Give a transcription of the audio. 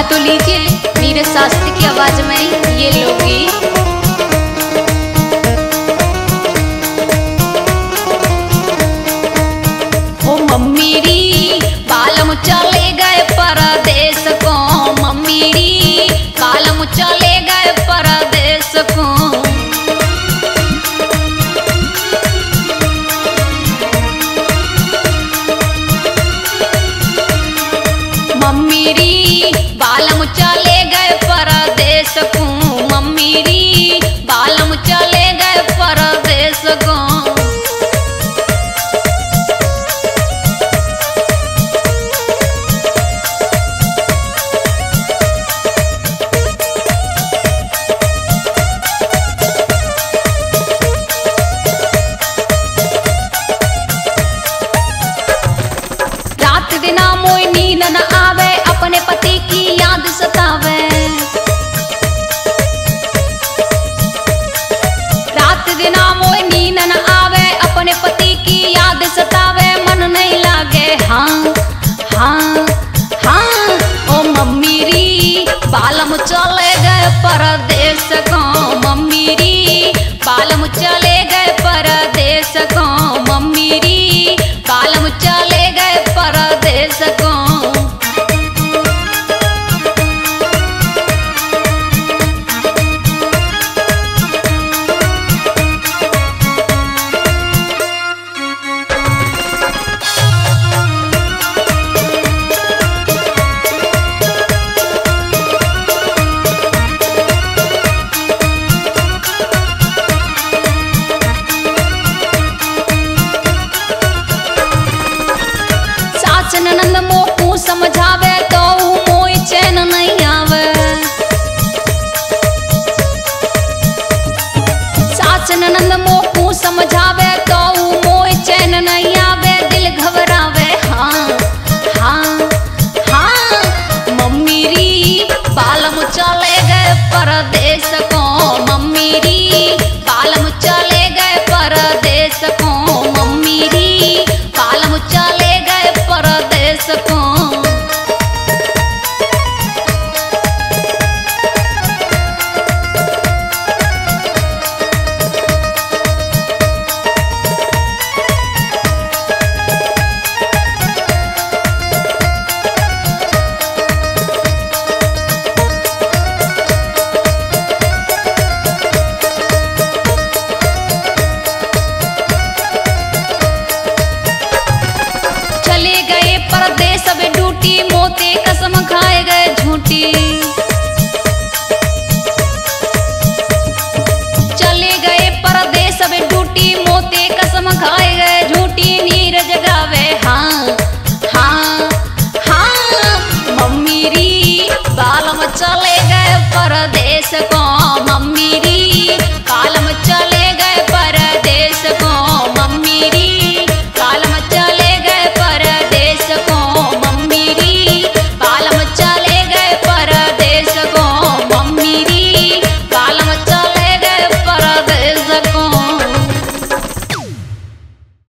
हाँ तो लीजिए, मेरे शास्त्र की आवाज़ में ये लोगी ओ गए परदेश मम्मी गए परदेश मम्मी री रात दिना मोई नींद न आवे, अपने पति की याद सतावे। रात दिना मोई नींद न आवे, अपने पति की याद सतावे, मन नहीं लागे हाँ हाँ हाँ ओ मम्मी री, बालम चले गए परदेश गए परदेश गए सब ड्यूटी